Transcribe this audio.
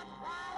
While